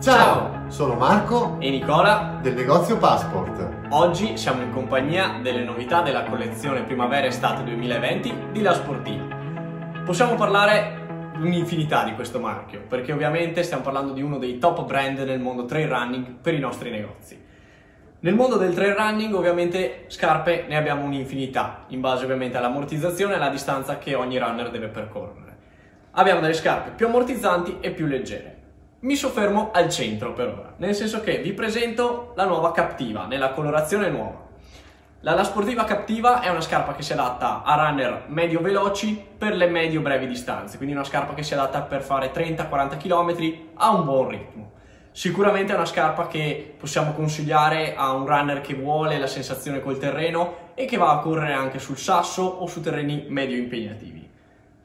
Ciao, sono Marco e Nicola del negozio Passport. Oggi siamo in compagnia delle novità della collezione primavera-estate 2020 di La Sportiva. Possiamo parlare un'infinità di questo marchio, perché ovviamente stiamo parlando di uno dei top brand nel mondo trail running per i nostri negozi. Nel mondo del trail running ovviamente scarpe ne abbiamo un'infinità, in base ovviamente all'ammortizzazione e alla distanza che ogni runner deve percorrere. Abbiamo delle scarpe più ammortizzanti e più leggere. Mi soffermo al centro per ora, nel senso che vi presento la nuova Captiva, nella colorazione nuova. La, la Sportiva Captiva è una scarpa che si adatta a runner medio veloci per le medio brevi distanze, quindi una scarpa che si adatta per fare 30-40 km a un buon ritmo. Sicuramente è una scarpa che possiamo consigliare a un runner che vuole la sensazione col terreno e che va a correre anche sul sasso o su terreni medio impegnativi.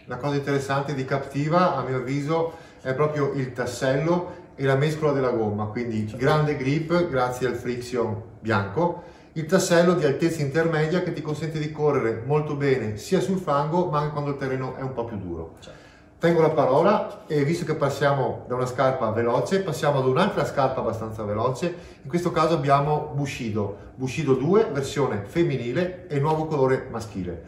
La cosa interessante di Captiva, a mio avviso, è proprio il tassello e la mescola della gomma, quindi grande grip grazie al friction bianco, il tassello di altezza intermedia che ti consente di correre molto bene sia sul fango ma anche quando il terreno è un po' più duro. Certo. Tengo la parola e visto che passiamo da una scarpa veloce, passiamo ad un'altra scarpa abbastanza veloce. In questo caso abbiamo Bushido, Bushido 2 versione femminile e nuovo colore maschile.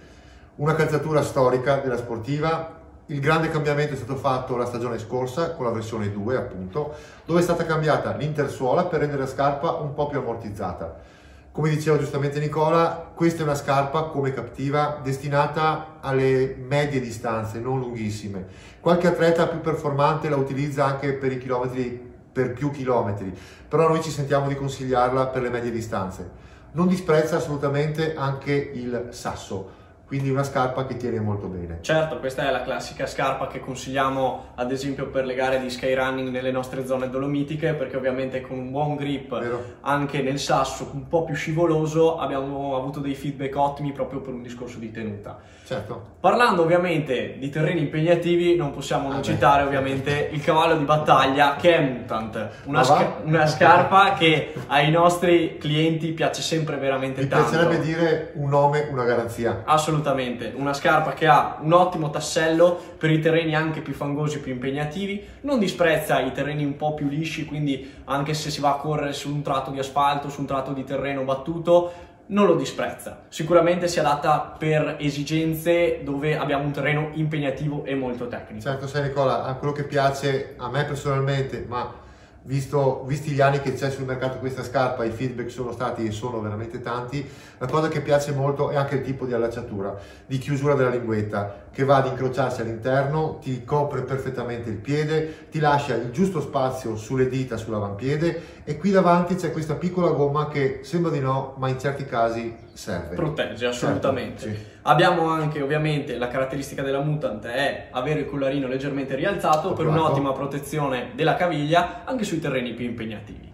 Una calzatura storica della sportiva, il grande cambiamento è stato fatto la stagione scorsa con la versione 2 appunto, dove è stata cambiata l'intersuola per rendere la scarpa un po' più ammortizzata. Come diceva giustamente Nicola, questa è una scarpa come captiva destinata alle medie distanze, non lunghissime. Qualche atleta più performante la utilizza anche per i chilometri, per più chilometri, però noi ci sentiamo di consigliarla per le medie distanze. Non disprezza assolutamente anche il sasso, quindi una scarpa che tiene molto bene. Certo, questa è la classica scarpa che consigliamo ad esempio per le gare di skyrunning nelle nostre zone dolomitiche perché ovviamente con un buon grip Vero. anche nel sasso un po' più scivoloso abbiamo avuto dei feedback ottimi proprio per un discorso di tenuta. Certo. Parlando ovviamente di terreni impegnativi non possiamo non ah citare beh. ovviamente il cavallo di battaglia che è Mutant, una, sca- una scarpa che ai nostri clienti piace sempre veramente Mi tanto. Mi piacerebbe dire un nome, una garanzia. Assolutamente assolutamente. Una scarpa che ha un ottimo tassello per i terreni anche più fangosi, più impegnativi, non disprezza i terreni un po' più lisci, quindi anche se si va a correre su un tratto di asfalto, su un tratto di terreno battuto, non lo disprezza. Sicuramente si adatta per esigenze dove abbiamo un terreno impegnativo e molto tecnico. Certo, sai Nicola, quello che piace a me personalmente, ma Visto, visti gli anni che c'è sul mercato questa scarpa, i feedback sono stati e sono veramente tanti, la cosa che piace molto è anche il tipo di allacciatura, di chiusura della linguetta, che va ad incrociarsi all'interno, ti copre perfettamente il piede, ti lascia il giusto spazio sulle dita, sull'avampiede e qui davanti c'è questa piccola gomma che sembra di no, ma in certi casi serve. Protegge assolutamente. Certo, sì. Abbiamo anche ovviamente la caratteristica della Mutant è avere il collarino leggermente rialzato per un'ottima protezione della caviglia anche sui terreni più impegnativi.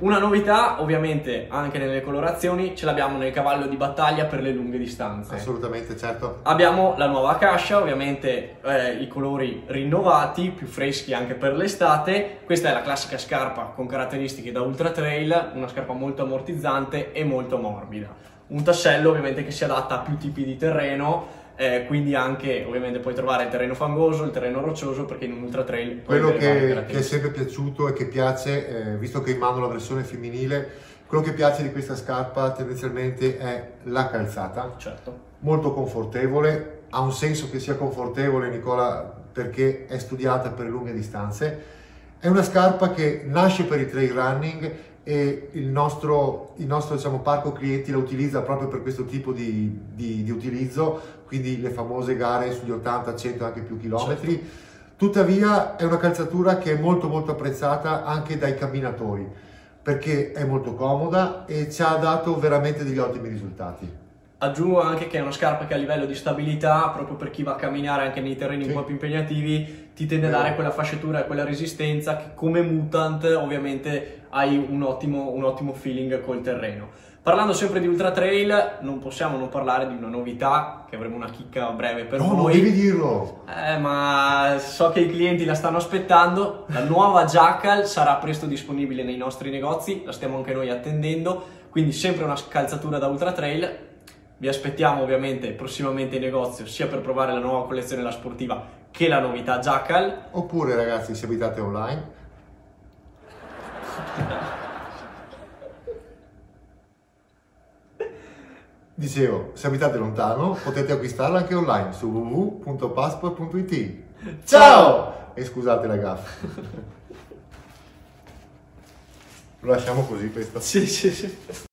Una novità, ovviamente, anche nelle colorazioni, ce l'abbiamo nel cavallo di battaglia per le lunghe distanze. Assolutamente, certo. Abbiamo la nuova cascia, ovviamente eh, i colori rinnovati, più freschi anche per l'estate. Questa è la classica scarpa con caratteristiche da ultra trail, una scarpa molto ammortizzante e molto morbida. Un tassello ovviamente che si adatta a più tipi di terreno, eh, quindi anche ovviamente puoi trovare il terreno fangoso, il terreno roccioso, perché in un ultra trail... Quello che, che, è sempre piaciuto e che piace, eh, visto che in mano la versione femminile, quello che piace di questa scarpa tendenzialmente è la calzata. Certo. Molto confortevole, ha un senso che sia confortevole Nicola perché è studiata per lunghe distanze. È una scarpa che nasce per il trail running e il nostro, il nostro diciamo, parco clienti la utilizza proprio per questo tipo di, di, di, utilizzo, quindi le famose gare sugli 80, 100 anche più chilometri. Certo. Tuttavia è una calzatura che è molto molto apprezzata anche dai camminatori perché è molto comoda e ci ha dato veramente degli ottimi risultati. Aggiungo anche che è una scarpa che a livello di stabilità, proprio per chi va a camminare anche nei terreni sì. un po' più impegnativi, ti tende a dare quella fasciatura e quella resistenza che come mutant ovviamente hai un ottimo, un ottimo feeling col terreno. Parlando sempre di Ultra Trail, non possiamo non parlare di una novità, che avremo una chicca breve per no, voi. No, devi dirlo! Eh, ma so che i clienti la stanno aspettando. La nuova Jackal sarà presto disponibile nei nostri negozi, la stiamo anche noi attendendo. Quindi sempre una calzatura da Ultra Trail. Vi aspettiamo ovviamente prossimamente in negozio sia per provare la nuova collezione La Sportiva che la novità Jackal. Oppure ragazzi se abitate online. Dicevo, se abitate lontano potete acquistarla anche online su www.passport.it. Ciao! E scusate la gaffa. Lo lasciamo così questo. Sì, sì, sì.